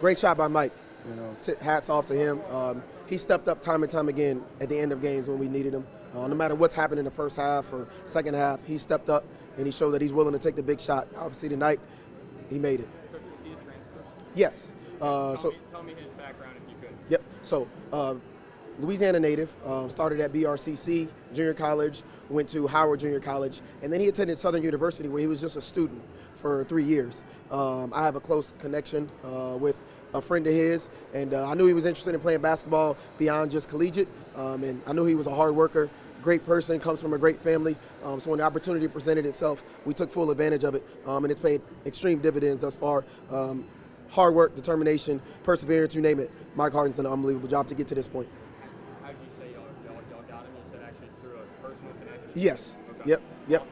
Great shot by Mike. You know, hats off to him. Um, he stepped up time and time again at the end of games when we needed him. Uh, no matter what's happened in the first half or second half, he stepped up and he showed that he's willing to take the big shot. Obviously tonight, he made it. Yes. Uh, Tell, so me, tell me his background if you could. Yep. So, uh, Louisiana native, um, started at BRCC Junior College, went to Howard Junior College, and then he attended Southern University where he was just a student for three years. Um, I have a close connection uh, with a friend of his, and uh, I knew he was interested in playing basketball beyond just collegiate, um, and I knew he was a hard worker. Great person, comes from a great family. Um, so when the opportunity presented itself, we took full advantage of it, um, and it's paid extreme dividends thus far. Um, hard work, determination, perseverance, you name it. Mike Harden's done an unbelievable job to get to this point. How did you say y'all, y'all, y'all got him? You said actually through a personal connection? Yes. Okay. Yep. Yep.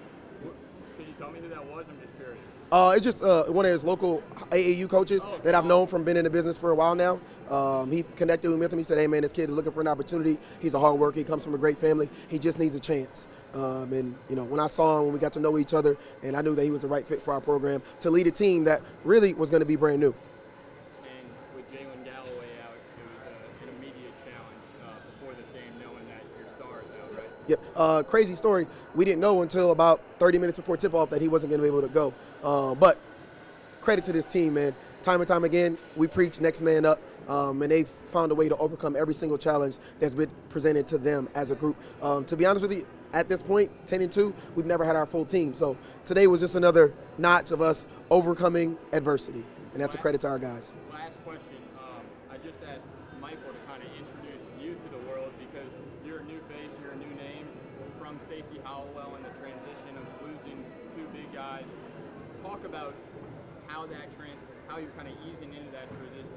Can you tell me who that was? I'm just curious. Uh, it's just uh, one of his local AAU coaches Oh, that I've known from being in the business for a while now. Um, he connected with him. He said, "Hey man, this kid is looking for an opportunity. He's a hard worker. He comes from a great family. He just needs a chance." Um, and you know, when I saw him, when we got to know each other, and I knew that he was the right fit for our program to lead a team that really was going to be brand new. Yep. Uh, crazy story. We didn't know until about 30 minutes before tip-off that he wasn't going to be able to go. Uh, but credit to this team, man. Time and time again, we preach next man up, um, and they've found a way to overcome every single challenge that's been presented to them as a group. Um, to be honest with you, at this point, 10 and 2, we've never had our full team. So today was just another notch of us overcoming adversity, and that's a credit to our guys. Stacy Hollowell and the transition of losing two big guys. Talk about how that trans, how you're kind of easing into that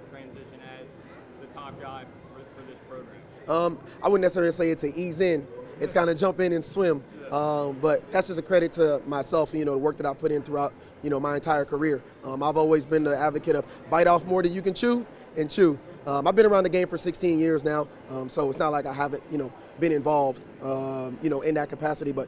transition as the top guy for, for this program. Um, I wouldn't necessarily say it's an ease in. It's kind of jump in and swim. Um, but that's just a credit to myself, you know, the work that I've put in throughout, you know, my entire career. Um, I've always been the advocate of bite off more than you can chew and chew. Um, I've been around the game for 16 years now, um, so it's not like I haven't, you know, been involved, um, you know, in that capacity. But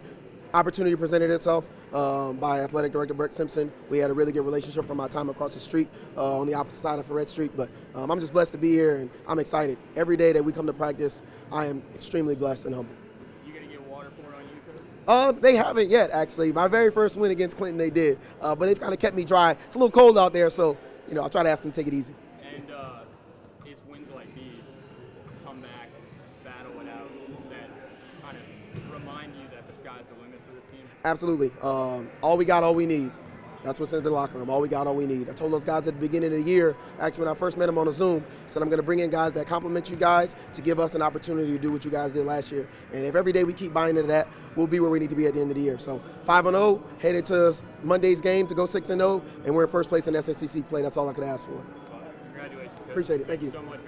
opportunity presented itself um, by athletic director Brett Simpson. We had a really good relationship from my time across the street uh, on the opposite side of Freret Street. But um, I'm just blessed to be here, and I'm excited. Every day that we come to practice, I am extremely blessed and humble. You gonna get water poured on you. Uh, they haven't yet, actually. My very first win against Clinton, they did. Uh, but they've kind of kept me dry. It's a little cold out there, so, you know, I'll try to ask them to take it easy. And uh, like these, come back, battle it out, that kind of remind you that the sky's the limit for this team. Absolutely. Um, all we got, all we need. That's what's in the locker room. All we got, all we need. I told those guys at the beginning of the year, actually when I first met them on a Zoom, said I'm going to bring in guys that complement you guys to give us an opportunity to do what you guys did last year. And if every day we keep buying into that, we'll be where we need to be at the end of the year. So 5 and 0, headed to Monday's game to go 6 and 0, and we're in first place in SSAC play. That's all I could ask for. Congratulations. Appreciate it. Thank you. so much.